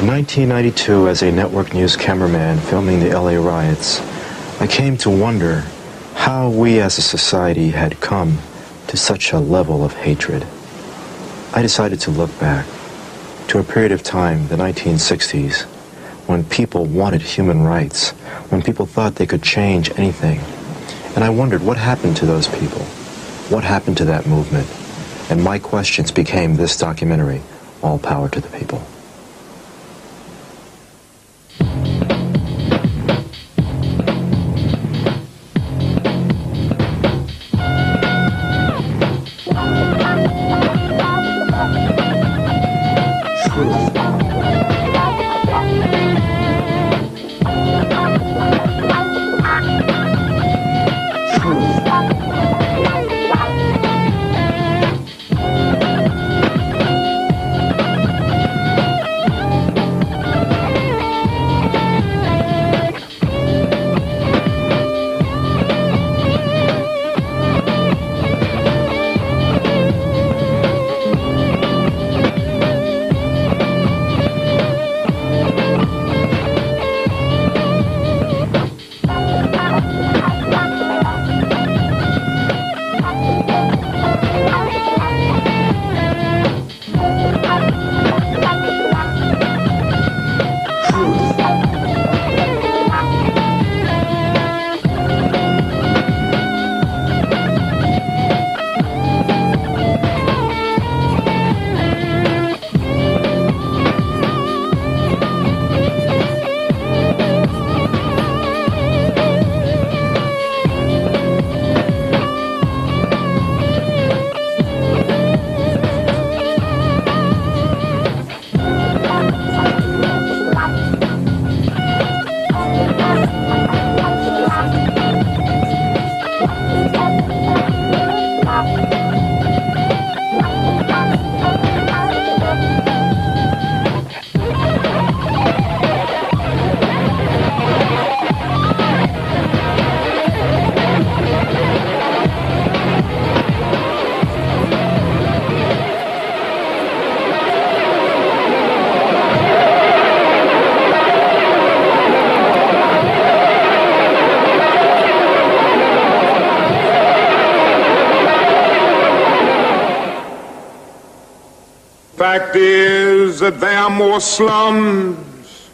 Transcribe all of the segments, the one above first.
In 1992, as a network news cameraman filming the LA riots, I came to wonder how we as a society had come to such a level of hatred. I decided to look back to a period of time, the 1960s, when people wanted human rights, when people thought they could change anything. And I wondered what happened to those people? What happened to that movement? And my questions became this documentary, All Power to the People. More slums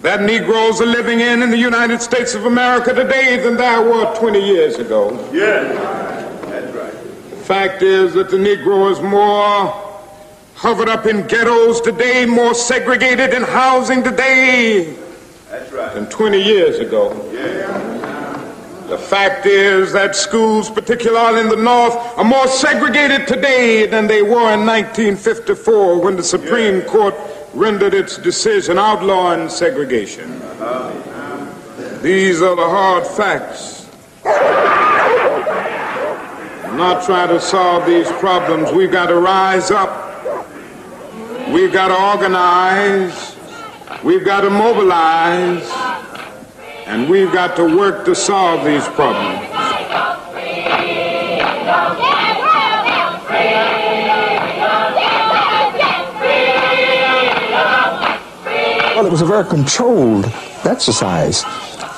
that Negroes are living in in the United States of America today than there were 20 years ago. Yeah, that's right. The fact is that the Negro is more hovered up in ghettos today, more segregated in housing today That's right. than 20 years ago. The fact is that schools, particularly in the North, are more segregated today than they were in 1954 when the Supreme Court rendered its decision outlawing segregation. These are the hard facts. I'm not trying to solve these problems. We've got to rise up. We've got to organize. We've got to mobilize. And we've got to work to solve these problems. Well, it was a very controlled exercise.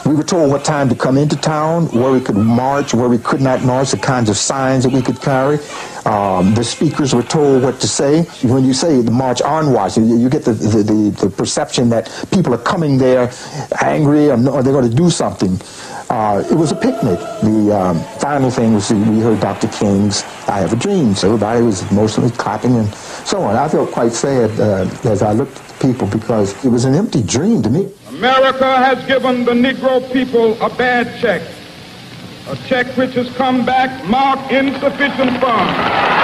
We were told what time to come into town, where we could march, where we could not march, the kinds of signs that we could carry. Um, the speakers were told what to say. When you say the march onwards, you, you get the, the, the, the perception that people are coming there angry or, or they're going to do something. Uh, it was a picnic. The um, final thing was we heard Dr. King's I Have a Dream. So everybody was emotionally clapping and so on. I felt quite sad uh, as I looked at the people because it was an empty dream to me. America has given the Negro people a bad check. A check which has come back marked insufficient funds.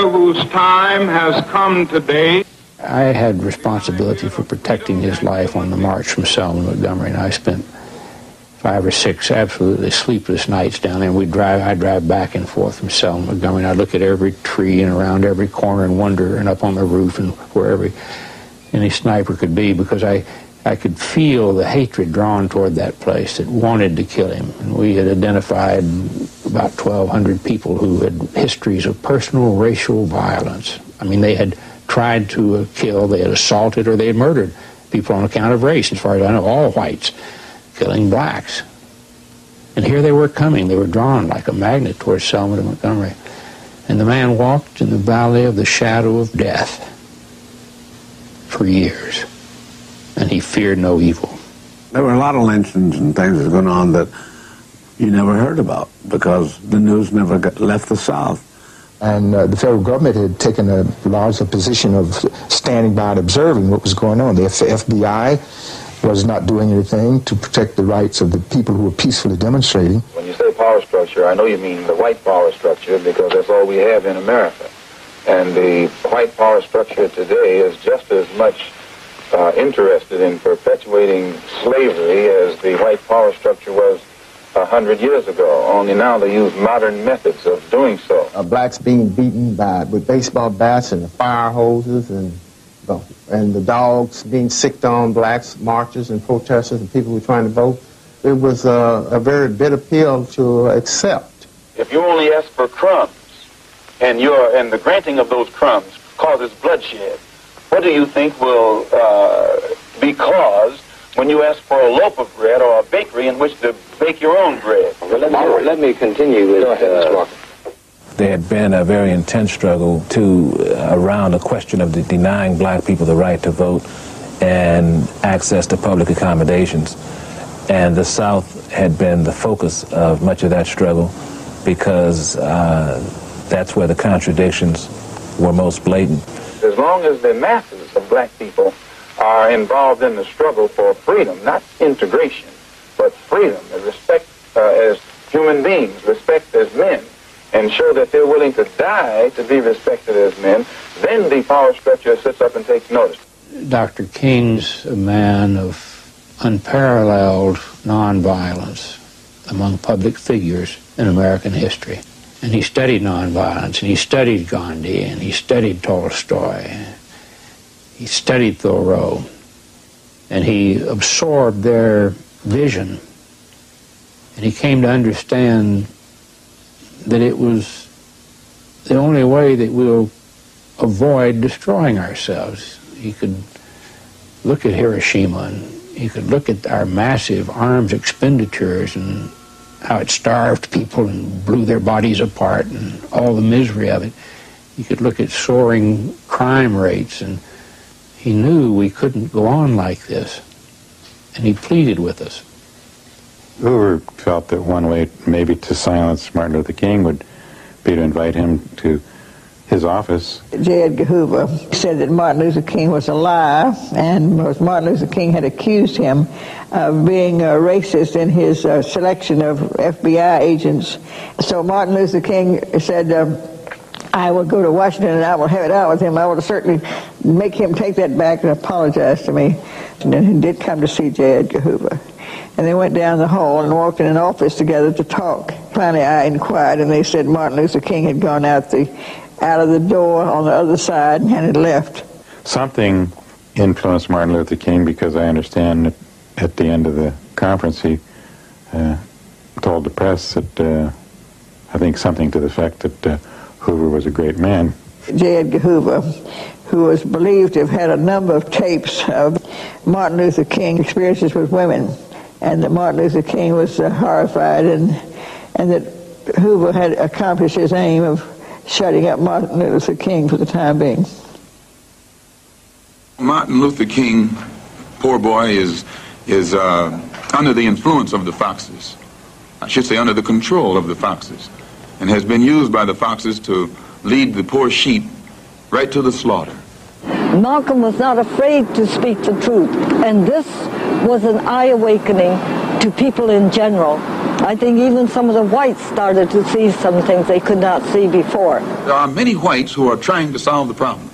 Whose time has come today I had responsibility for protecting his life on the march from Selma to Montgomery, and I spent five or six absolutely sleepless nights down there. We drive, I drive back and forth from Selma to Montgomery, and I look at every tree and around every corner and wonder, and up on the roof and wherever. any sniper could be because I, I could feel the hatred drawn toward that place that wanted to kill him. And we had identified about 1,200 people who had histories of personal racial violence. I mean, they had tried to kill, they had assaulted, or they had murdered people on account of race, as far as I know, all whites killing blacks. And here they were coming. They were drawn like a magnet towards Selma to Montgomery. And the man walked in the valley of the shadow of death for years. And he feared no evil. There were a lot of lynchings and things that were going on that you never heard about because the news never got, left the South. And uh, the federal government had taken a larger position of standing by and observing what was going on. The F- FBI was not doing anything to protect the rights of the people who were peacefully demonstrating. When you say power structure, I know you mean the white power structure because that's all we have in America. And the white power structure today is just as much uh, interested in perpetuating slavery as the white power structure was a hundred years ago. Only now they use modern methods of doing so. Uh, blacks being beaten by with baseball bats and fire hoses and the, and the dogs being sicked on blacks, marchers and protesters and people who were trying to vote. It was uh, a very bitter pill to accept. If you only ask for crumbs and your and the granting of those crumbs causes bloodshed, what do you think will uh, be caused when you ask for a loaf of bread or a bakery in which to bake your own bread? Well, let, me, let me continue with. Go ahead, Mr. Walker. There had been a very intense struggle to uh, around the question of the denying black people the right to vote and access to public accommodations. And the South had been the focus of much of that struggle because uh, that's where the contradictions were most blatant. As long as the masses of black people are involved in the struggle for freedom, not integration, but freedom, and respect uh, as human beings, respect as men, and show that they're willing to die to be respected as men, then the power structure sits up and takes notice. Dr. King's a man of unparalleled nonviolence among public figures in American history. And he studied nonviolence, and he studied Gandhi, and he studied Tolstoy, he studied Thoreau, and he absorbed their vision. And he came to understand that it was the only way that we'll avoid destroying ourselves. He could look at Hiroshima and he could look at our massive arms expenditures and how it starved people and blew their bodies apart and all the misery of it. He could look at soaring crime rates and he knew we couldn't go on like this. And he pleaded with us. Hoover felt that one way maybe to silence Martin Luther King would be to invite him to his office. J. Edgar Hoover said that Martin Luther King was a liar, and Martin Luther King had accused him of being a racist in his uh, selection of FBI agents. So Martin Luther King said, um, I will go to Washington and I will have it out with him. I will certainly make him take that back and apologize to me. And then he did come to see J. Edgar Hoover. And they went down the hall and walked in an office together to talk. Finally, I inquired, and they said Martin Luther King had gone out the out of the door on the other side and had left. Something influenced Martin Luther King because I understand that at the end of the conference he uh, told the press that uh, I think something to the effect that uh, Hoover was a great man. J. Edgar Hoover, who was believed to have had a number of tapes of Martin Luther King experiences with women, and that Martin Luther King was uh, horrified, and and that Hoover had accomplished his aim of shutting up Martin Luther King for the time being. Martin Luther King, poor boy, is is uh, under the influence of the foxes. I should say under the control of the foxes, and has been used by the foxes to lead the poor sheep right to the slaughter. Malcolm was not afraid to speak the truth, and this was an eye awakening to people in general. I think even some of the whites started to see some things they could not see before. There are many whites who are trying to solve the problem,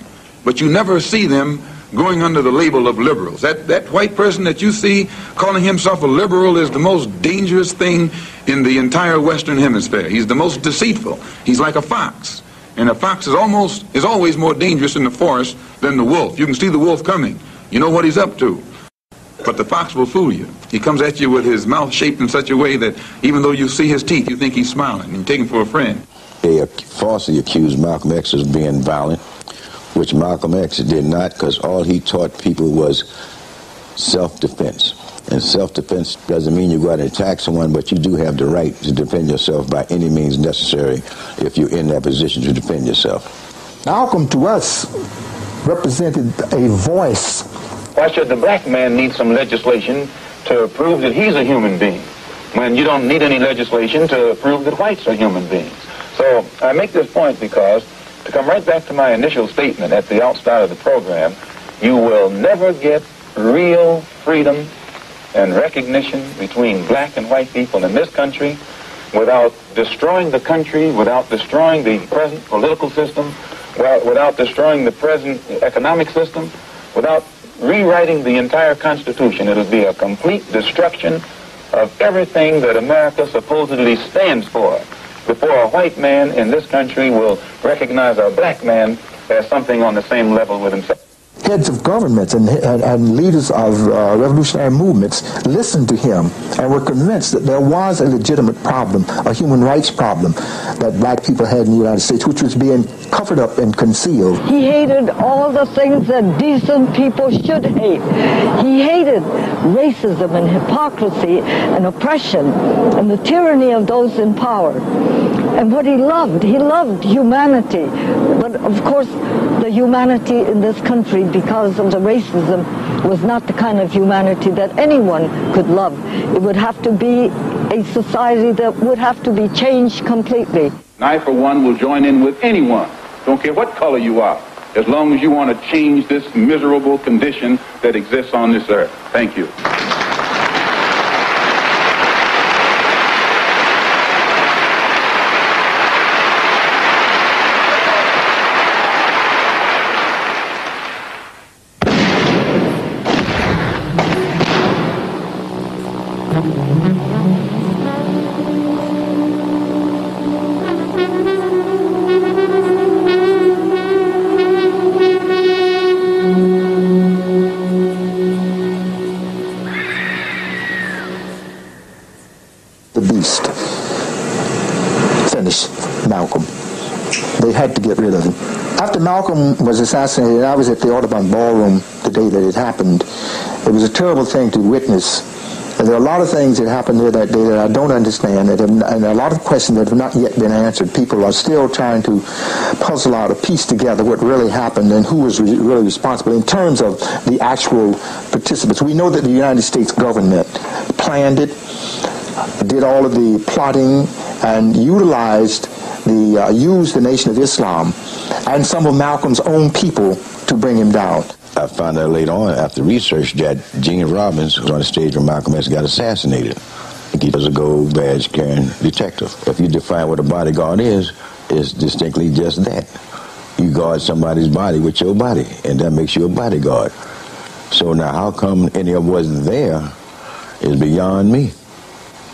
but you never see them going under the label of liberals. That, that white person that you see calling himself a liberal is the most dangerous thing in the entire Western Hemisphere. He's the most deceitful. He's like a fox. And a fox is almost is always more dangerous in the forest than the wolf. You can see the wolf coming. You know what he's up to. But the fox will fool you. He comes at you with his mouth shaped in such a way that even though you see his teeth, you think he's smiling. You take him for a friend. They falsely accused Malcolm X of being violent, which Malcolm X did not, because all he taught people was self-defense. And self-defense doesn't mean you go out and attack someone, but you do have the right to defend yourself by any means necessary if you're in that position to defend yourself. Malcolm, to us, represented a voice. Why should the black man need some legislation to prove that he's a human being when you don't need any legislation to prove that whites are human beings? So I make this point because, to come right back to my initial statement at the outset of the program, you will never get real freedom and recognition between black and white people in this country without destroying the country, without destroying the present political system, without destroying the present economic system, without rewriting the entire Constitution. It'll be a complete destruction of everything that America supposedly stands for before a white man in this country will recognize a black man as something on the same level with himself heads of governments and, and, and leaders of uh, revolutionary movements listened to him and were convinced that there was a legitimate problem, a human rights problem that black people had in the United States, which was being covered up and concealed. He hated all the things that decent people should hate. He hated racism and hypocrisy and oppression and the tyranny of those in power. And what he loved, he loved humanity. But of course, the humanity in this country because of the racism was not the kind of humanity that anyone could love. It would have to be a society that would have to be changed completely. I, for one, will join in with anyone, don't care what color you are, as long as you want to change this miserable condition that exists on this earth. Thank you. Malcolm was assassinated, I was at the Audubon Ballroom the day that it happened. It was a terrible thing to witness. And there are a lot of things that happened there that day that I don't understand, have, and a lot of questions that have not yet been answered. People are still trying to puzzle out or piece together what really happened and who was re- really responsible in terms of the actual participants. We know that the United States government planned it, did all of the plotting, and utilized the uh, used the Nation of Islam and some of Malcolm's own people to bring him down. I found out later on after research that Gene Robbins was on the stage when Malcolm X got assassinated. He was a gold badge carrying detective. If you define what a bodyguard is, it's distinctly just that. You guard somebody's body with your body, and that makes you a bodyguard. So now how come any of what's there is beyond me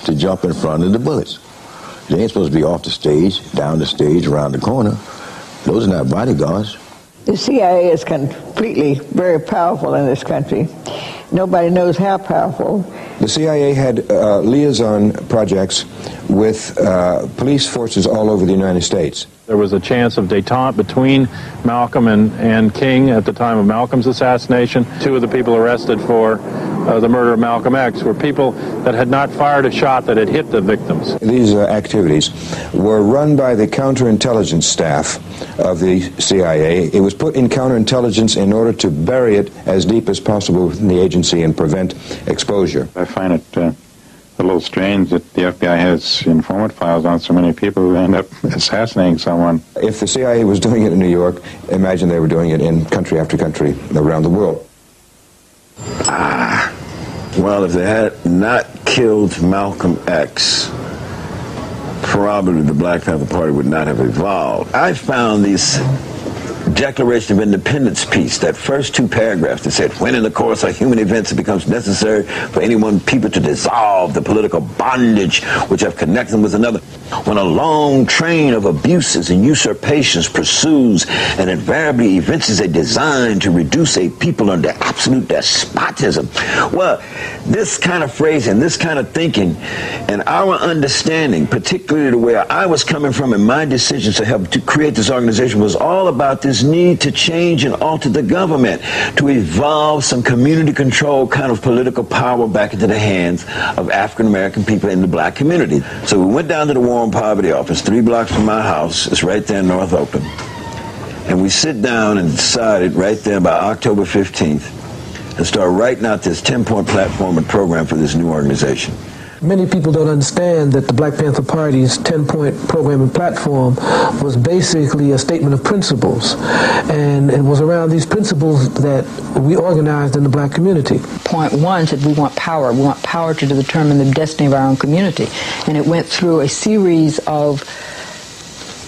to jump in front of the bullets? They ain't supposed to be off the stage, down the stage, around the corner. Those are not bodyguards. The CIA is completely very powerful in this country. Nobody knows how powerful. The CIA had uh, liaison projects with uh, police forces all over the United States. There was a chance of detente between Malcolm and, and King at the time of Malcolm's assassination. Two of the people arrested for uh, the murder of Malcolm X were people that had not fired a shot that had hit the victims. These uh, activities were run by the counterintelligence staff of the CIA. It was put in counterintelligence in order to bury it as deep as possible within the agency and prevent exposure. I find it uh, a little strange that the FBI has informant files on so many people who end up assassinating someone. If the CIA was doing it in New York, imagine they were doing it in country after country around the world. Ah, well, if they had not killed Malcolm X, probably the Black Panther Party would not have evolved. I found these Declaration of Independence piece, that first two paragraphs that said, when in the course of human events it becomes necessary for any one people to dissolve the political bondage which have connected them with another, when a long train of abuses and usurpations pursues and invariably evinces a design to reduce a people under absolute despotism. Well, this kind of phrasing, this kind of thinking, and our understanding, particularly the way I was coming from in my decisions to help to create this organization, was all about this need to change and alter the government, to evolve some community control kind of political power back into the hands of African American people in the black community. So we went down to the War on Poverty office, three blocks from my house. It's right there in North Oakland. And we sit down and decided right there by October 15th and start writing out this 10-point platform and program for this new organization. Many people don't understand that the Black Panther Party's 10-point program and platform was basically a statement of principles. And it was around these principles that we organized in the black community. Point one said we want power. We want power to determine the destiny of our own community. And it went through a series of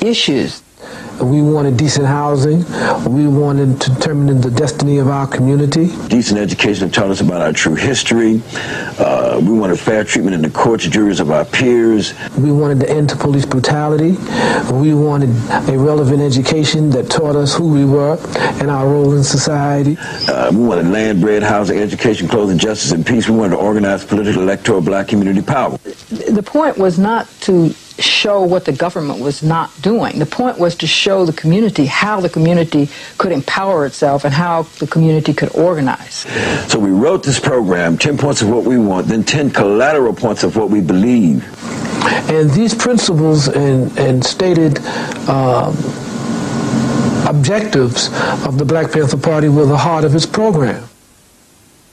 issues we wanted decent housing. We wanted to determine the destiny of our community. Decent education taught us about our true history. Uh, we wanted fair treatment in the courts, juries of our peers. We wanted to end to police brutality. We wanted a relevant education that taught us who we were and our role in society. Uh, we wanted land, bread, housing, education, clothing, justice, and peace. We wanted to organize political, electoral, black community power. The point was not to show what the government was not doing. The point was to show the community how the community could empower itself and how the community could organize. So we wrote this program, 10 points of what we want, then 10 collateral points of what we believe. And these principles and, and stated um, objectives of the Black Panther Party were the heart of its program.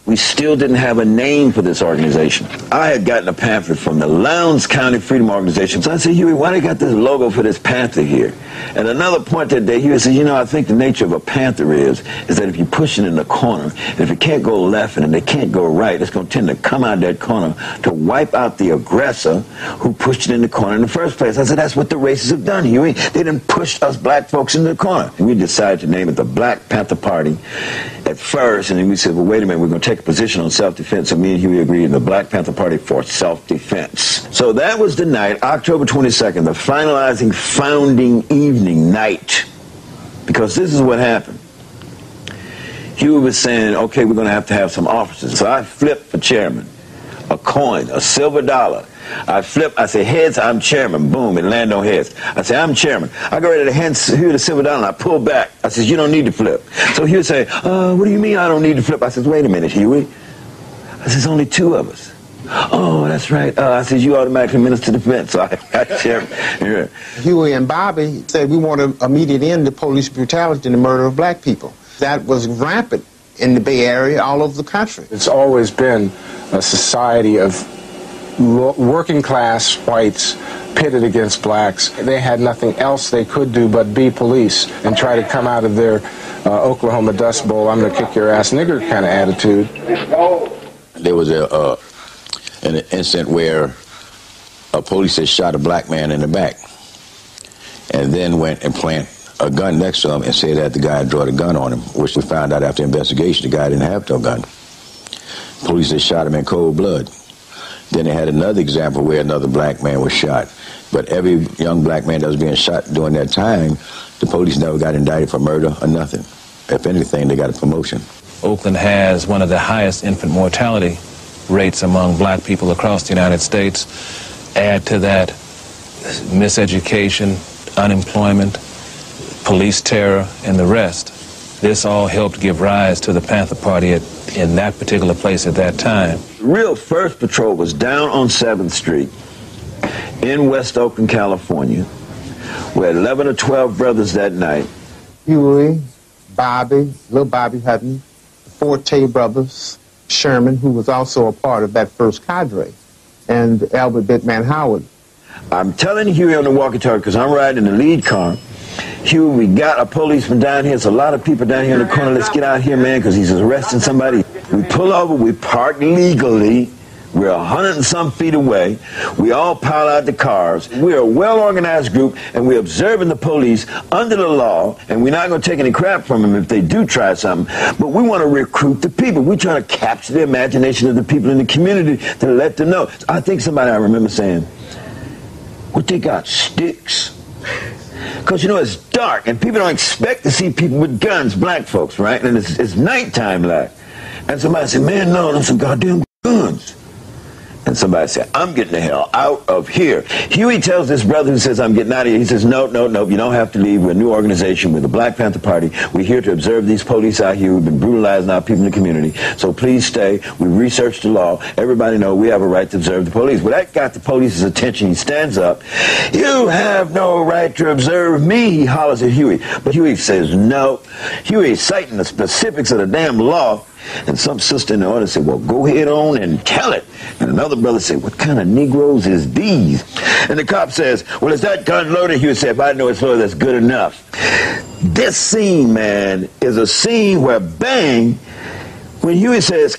We still didn't have a name for this organization. I had gotten a pamphlet from the Lowndes County Freedom Organization. So I said, Huey, why they got this logo for this panther here? And another point that day, Huey said, you know, I think the nature of a panther is, is that if you push it in the corner, and if it can't go left and it can't go right, it's going to tend to come out of that corner to wipe out the aggressor who pushed it in the corner in the first place. I said, that's what the racists have done, Huey. They didn't push us black folks in the corner. We decided to name it the Black Panther Party at first, and then we said, well, wait a minute, we're going to take a position on self-defense. So me and Huey agreed in the Black Panther Party for self-defense. So that was the night, October 22nd, the finalizing founding evening night. Because this is what happened. Huey was saying, okay, we're going to have to have some officers. So I flipped for chairman, a coin, a silver dollar. I flip, I say heads, I'm chairman. Boom, it land on heads. I say, I'm chairman. I go ready to hand Huey the silver dollar and I pull back. I says, you don't need to flip. So Huey say, uh, what do you mean I don't need to flip? I says, wait a minute, Huey. I says, only two of us. Oh, that's right. Uh, I says, you automatically minister defense. So I got chairman. Yeah. Huey and Bobby said we want an immediate end to police brutality and the murder of black people. That was rampant in the Bay Area, all over the country. It's always been a society of working class whites pitted against blacks. They had nothing else they could do but be police and try to come out of their uh, Oklahoma Dust Bowl, I'm going to kick your ass nigger kind of attitude. There was a uh, an incident where a police had shot a black man in the back and then went and planted a gun next to him and said that the guy drawn a gun on him, which we found out after investigation the guy didn't have no gun. Police had shot him in cold blood. Then they had another example where another black man was shot. But every young black man that was being shot during that time, the police never got indicted for murder or nothing. If anything, they got a promotion. Oakland has one of the highest infant mortality rates among black people across the United States. Add to that miseducation, unemployment, police terror, and the rest. This all helped give rise to the Panther Party at, in that particular place at that time. The real first patrol was down on 7th Street in West Oakland, California. We had 11 or 12 brothers that night. Huey, Bobby, little Bobby Hutton, the Forte brothers, Sherman, who was also a part of that first cadre, and Elbert Big Man Howard. I'm telling Huey on the walkie-talkie because I'm riding in the lead car. Huey, we got a policeman down here. It's a lot of people down here in the corner. Let's get out here, man, because he's arresting somebody. We pull over. We park legally. We're a hundred and some feet away. We all pile out the cars. We're a well organized group and we're observing the police under the law and we're not going to take any crap from them if they do try something. But we want to recruit the people. We're trying to capture the imagination of the people in the community to let them know. I think somebody I remember saying, what they got, sticks? Because, you know, it's dark and people don't expect to see people with guns, black folks, right? And it's, it's nighttime like. And somebody said, man, no, that's some goddamn guns. And somebody said, I'm getting the hell out of here. Huey tells this brother who says, I'm getting out of here. He says, no, no, no, you don't have to leave. We're a new organization. We're the Black Panther Party. We're here to observe these police out here who've been brutalizing our people in the community. So please stay. We researched the law. Everybody know we have a right to observe the police. Well, that got the police's attention. He stands up. You have no right to observe me, he hollers at Huey. But Huey says, no. Huey citing the specifics of the damn law. And some sister in the audience said, well, go ahead on and tell it. And another brother said, what kind of Negroes is these? And the cop says, well, is that gun loaded? Huey said, if I know it's loaded, that's good enough. This scene, man, is a scene where bang, when Huey says,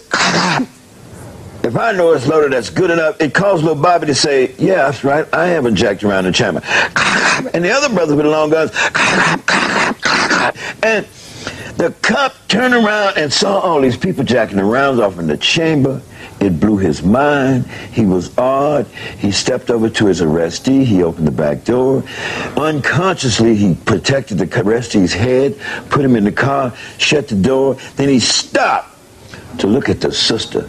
if I know it's loaded, that's good enough. It caused little Bobby to say, yeah, that's right. I haven't jacked around the chamber. And the other brothers with the long guns, and the cop turned around and saw all these people jacking the rounds off in the chamber. It blew his mind. He was awed. He stepped over to his arrestee. He opened the back door. Unconsciously, he protected the arrestee's head, put him in the car, shut the door. Then he stopped to look at the sister.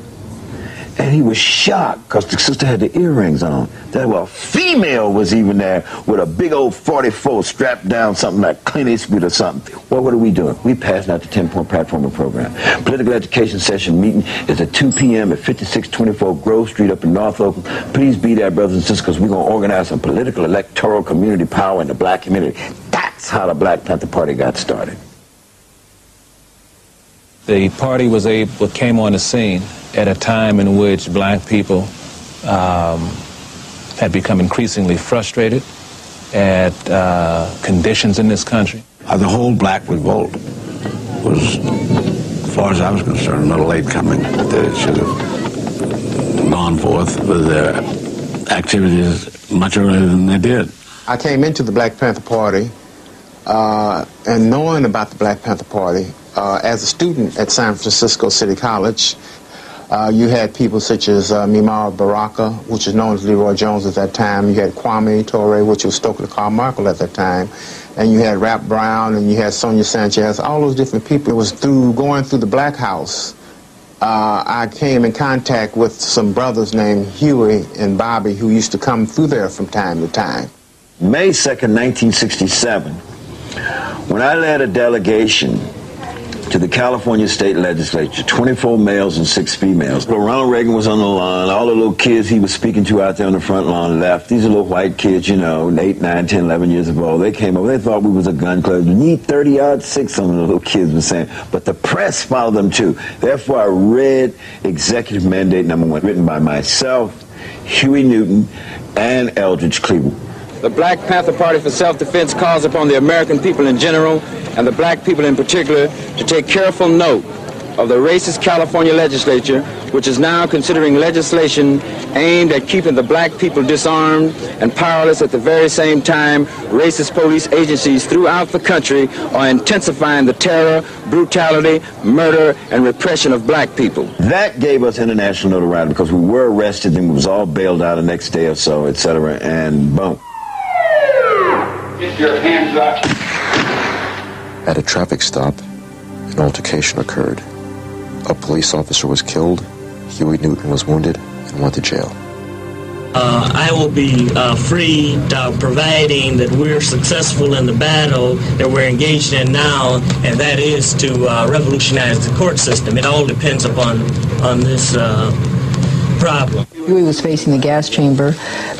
And he was shocked because the sister had the earrings on. That well, female was even there with a big old 44 strapped down, something like Clint Eastwood or something. Well, what are we doing? We passing out the 10-point platform program. Political education session meeting is at 2 p.m. at 5624 Grove Street up in North Oakland. Please be there, brothers and sisters, because we're going to organize some political, electoral, community power in the black community. That's how the Black Panther Party got started. The party was able, came on the scene at a time in which black people um, had become increasingly frustrated at uh, conditions in this country. Uh, the whole black revolt was, as far as I was concerned, a little late coming. They should have gone forth with their activities much earlier than they did. I came into the Black Panther Party uh, and knowing about the Black Panther Party uh, as a student at San Francisco City College, uh, you had people such as uh, Amiri Baraka, which is known as LeRoi Jones at that time. You had Kwame Ture, which was Stokely Carmichael at that time. And you had Rap Brown, and you had Sonia Sanchez, all those different people. It was through going through the Black House. Uh, I came in contact with some brothers named Huey and Bobby who used to come through there from time to time. May 2nd, 1967, when I led a delegation to the California State Legislature, 24 males and six females. But Ronald Reagan was on the line. All the little kids he was speaking to out there on the front lawn left. These are little white kids, you know, 8, 9, 10, 11 years of old. They came over. They thought we was a gun club. We need 30 odd six, some of the little kids were saying. But the press followed them too. Therefore, I read Executive Mandate Number One, written by myself, Huey Newton, and Eldridge Cleaver. The Black Panther Party for Self-Defense calls upon the American people in general and the black people in particular to take careful note of the racist California legislature, which is now considering legislation aimed at keeping the black people disarmed and powerless at the very same time racist police agencies throughout the country are intensifying the terror, brutality, murder, and repression of black people. That gave us international notoriety because we were arrested and we was all bailed out the next day or so, etc. And boom. Get your hands up. At a traffic stop, an altercation occurred. A police officer was killed, Huey Newton was wounded, and went to jail. Uh, I will be uh, free uh, providing that we're successful in the battle that we're engaged in now, and that is to uh, revolutionize the court system. It all depends upon on this uh, problem. Huey was facing the gas chamber.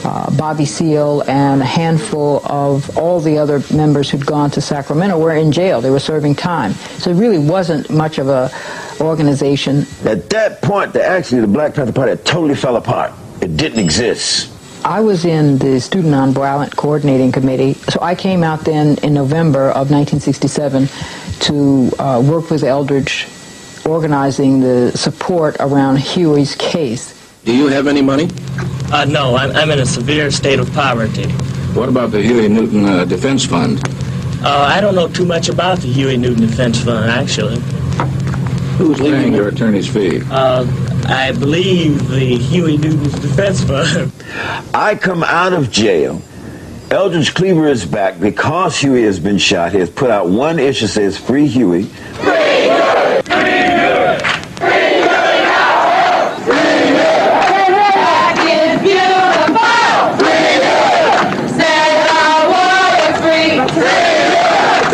Uh, Bobby Seale and a handful of all the other members who'd gone to Sacramento were in jail. They were serving time. So it really wasn't much of a organization. At that point, the, actually, the Black Panther Party totally fell apart. It didn't exist. I was in the Student Nonviolent Coordinating Committee, so I came out then in November of 1967 to uh, work with Eldridge organizing the support around Huey's case. Do you have any money? Uh, no, I'm, I'm in a severe state of poverty. What about the Huey Newton uh, Defense Fund? Uh, I don't know too much about the Huey Newton Defense Fund, actually. Who's paying your attorney's fee? Uh, I believe the Huey Newton Defense Fund. I come out of jail. Eldridge Cleaver is back because Huey has been shot. He has put out one issue that says free Huey. "Free Huey."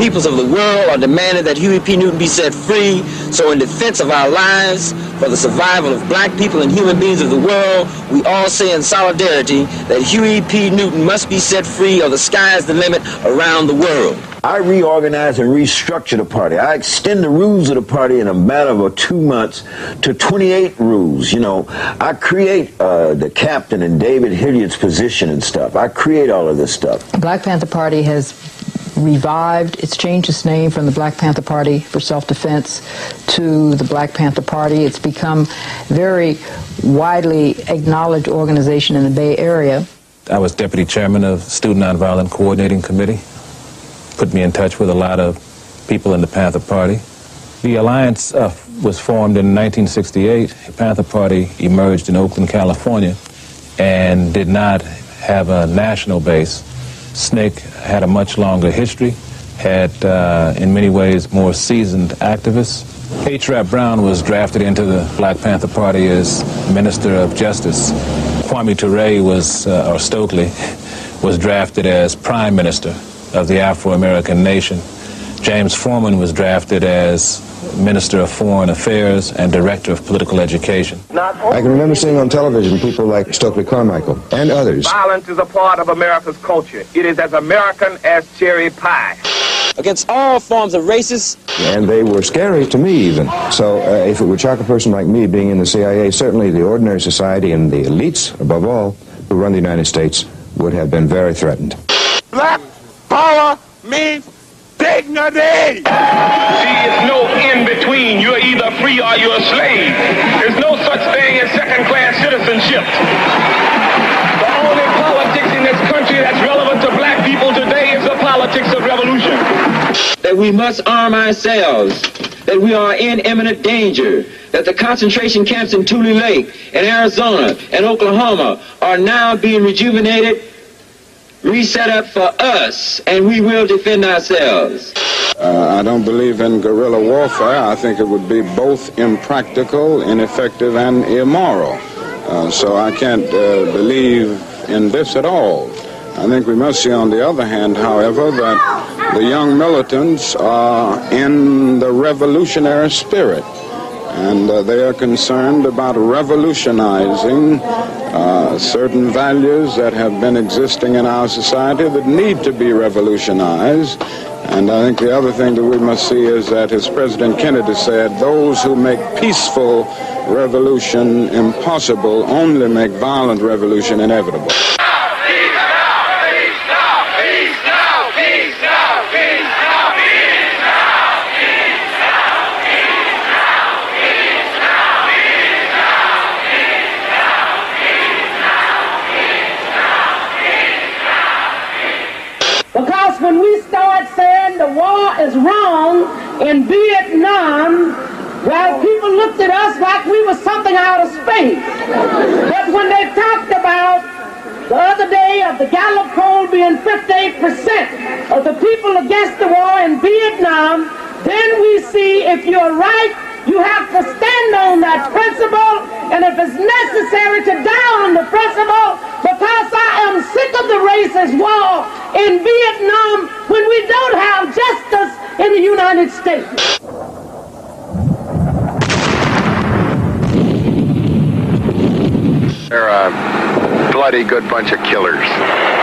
Peoples of the world are demanding that Huey P. Newton be set free. So, in defense of our lives, for the survival of black people and human beings of the world, we all say in solidarity that Huey P. Newton must be set free or the sky is the limit around the world. I reorganize and restructure the party. I extend the rules of the party in a matter of two months to 28 rules. You know, I create uh, the captain and David Hilliard's position and stuff. I create all of this stuff. Black Panther Party has revived. It's changed its name from the Black Panther Party for Self-Defense to the Black Panther Party. It's become very widely acknowledged organization in the Bay Area. I was deputy chairman of Student Nonviolent Coordinating Committee. Put me in touch with a lot of people in the Panther Party. The alliance uh, was formed in 1968. The Panther Party emerged in Oakland, California, and did not have a national base. SNCC had a much longer history, had uh, in many ways more seasoned activists. H. Rap Brown was drafted into the Black Panther Party as Minister of Justice. Kwame Ture was, uh, or Stokely, was drafted as Prime Minister of the Afro-American nation. James Forman was drafted as Minister of Foreign Affairs and Director of Political Education. I can remember seeing on television people like Stokely Carmichael and others. Violence is a part of America's culture. It is as American as cherry pie. Against all forms of racist. And they were scary to me, even. So, uh, if it would shock a person like me being in the CIA, certainly the ordinary society and the elites, above all, who run the United States, would have been very threatened. Black power means dignity. See, it's no in between. You're either free or you're a slave. There's no such thing as second class citizenship. The only politics in this country that's relevant to black people today is the politics of revolution. That we must arm ourselves, that we are in imminent danger, that the concentration camps in Tule Lake, in Arizona, and Oklahoma are now being rejuvenated, reset up for us, and we will defend ourselves. Uh, I don't believe in guerrilla warfare. I think it would be both impractical, ineffective, and immoral. Uh, so I can't uh, believe in this at all. I think we must see, on the other hand, however, that the young militants are in the revolutionary spirit. And uh, they are concerned about revolutionizing uh, certain values that have been existing in our society that need to be revolutionized. And I think the other thing that we must see is that, as President Kennedy said, those who make peaceful revolution impossible only make violent revolution inevitable. War is wrong in Vietnam, well, people looked at us like we were something out of space. But when they talked about the other day of the Gallup poll being 58% of the people against the war in Vietnam, then we see if you're right, you have to stand on that principle, and if it's necessary to die on the principle, because I am sick of the racist war in Vietnam when we don't have justice in the United States. They're a bloody good bunch of killers.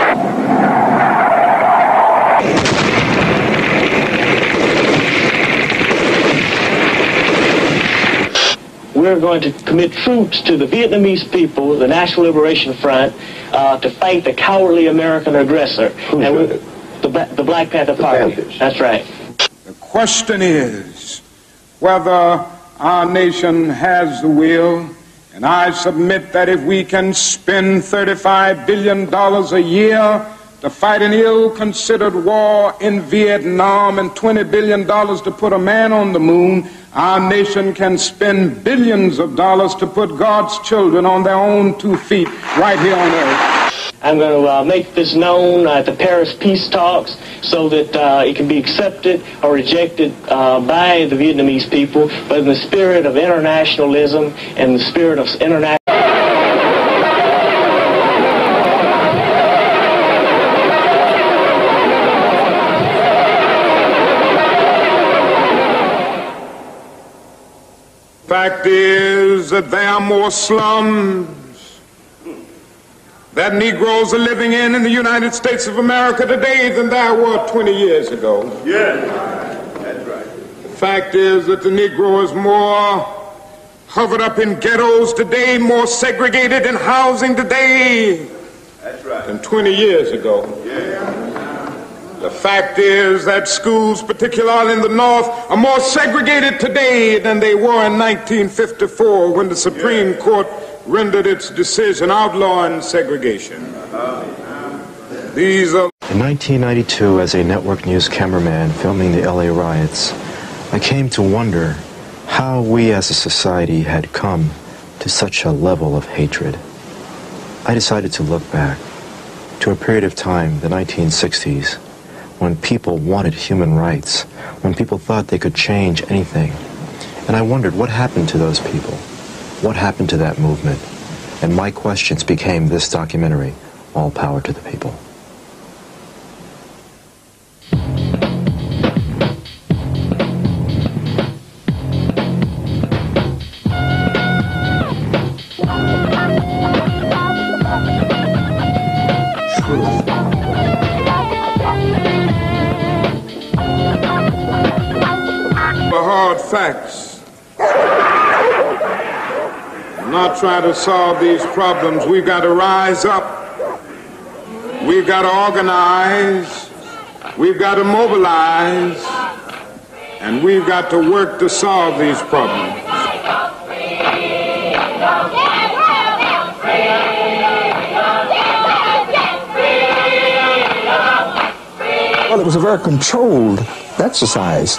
We're going to commit troops to the Vietnamese people, the National Liberation Front, uh, to fight the cowardly American aggressor. And we- the, the Black Panther Party. That's right. The question is whether our nation has the will And I submit that if we can spend $35 billion a year to fight an ill-considered war in Vietnam and $20 billion to put a man on the moon, our nation can spend billions of dollars to put God's children on their own two feet right here on earth. I'm going to uh, make this known at the Paris peace talks so that uh, it can be accepted or rejected uh, by the Vietnamese people, but in the spirit of internationalism and the spirit of international. Fact is that there are more slums that Negroes are living in in the United States of America today than there were 20 years ago. Yeah, that's right. The fact is that the Negro is more hovered up in ghettos today, more segregated in housing today That's right. than 20 years ago. The fact is that schools, particularly in the North, are more segregated today than they were in 1954 when the Supreme Court rendered its decision outlawing segregation. These are In 1992, as a network news cameraman filming the LA riots, I came to wonder how we as a society had come to such a level of hatred. I decided to look back to a period of time, the 1960s, when people wanted human rights, when people thought they could change anything. And I wondered what happened to those people? What happened to that movement? And my questions became this documentary, All Power to the People. Trying to solve these problems. We've got to rise up. We've got to organize. We've got to mobilize. And we've got to work to solve these problems. Well, it was a very controlled exercise.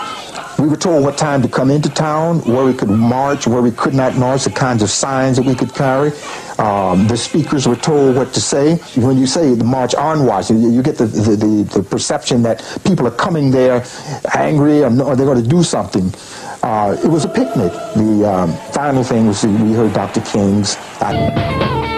We were told what time to come into town, where we could march, where we could not march, the kinds of signs that we could carry. Um, the speakers were told what to say. When you say the march onwards, you, you get the, the, the, the perception that people are coming there angry or, or they're going to do something. Uh, it was a picnic. The um, final thing was we heard Dr. King's. Uh,